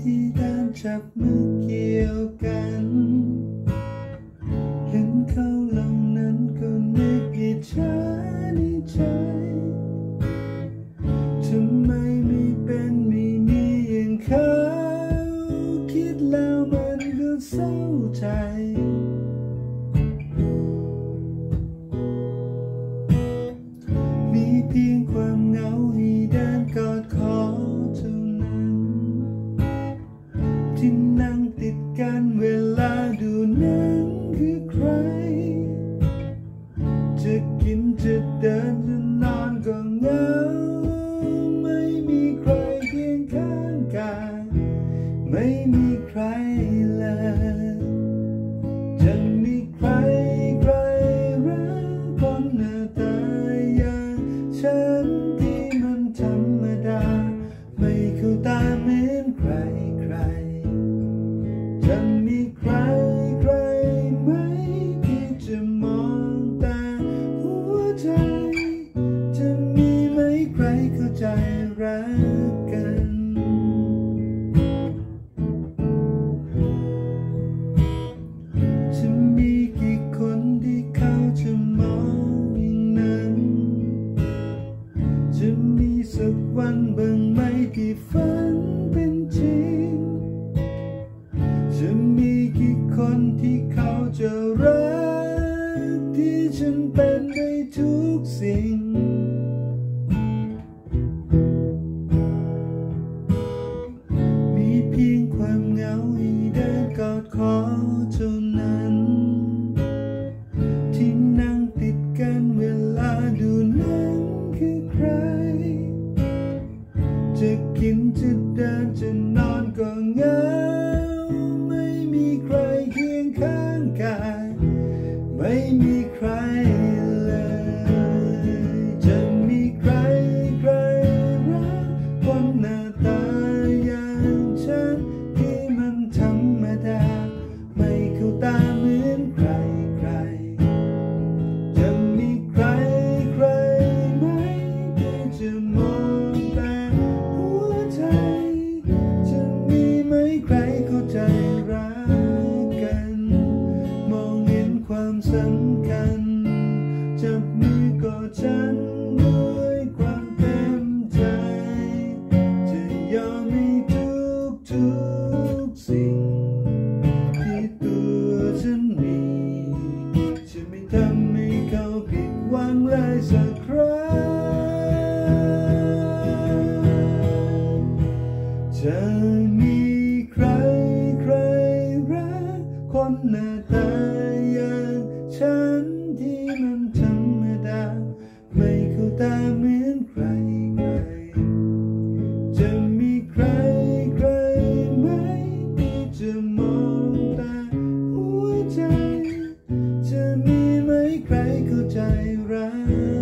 ที่เดินจับมือเกี่ยวกัน เห็นเขาเหล่านั้นก็นึกอิจฉาในใจทำไมไม่เป็นไม่มีอย่างเขา คิดแล้วมันก็เศร้าใจ นั่งติดกันเวลาดูหนังคือใคร จะกินจะเดินจะนอนก็เหงา ใครใครไหมที่จะมองแตาหัวใจ จะมีไหมใครเข้าใจรักกัน จะมีกี่คนที่เขาจะมองอย่างนั้น จะมีสักวันบ้างไหมที่ฝัน ที่เขาจะรักที่ฉันเป็นได้ทุกสิ่ง มีเพียงความเหงาให้เดินกอดคอเท่านั้น ที่นั่งติดกันเวลาดูหนังคือใคร จะกินจะ ไสำคัญ จับมือกอดฉันด้วยความเต็มใจ จะยอมให้ทุกทุกๆสิ่ง ที่ตัวฉันมี จะไม่ทำให้เขาผิดหวังเลยสักครั้งจะมีใคร ใจรักกั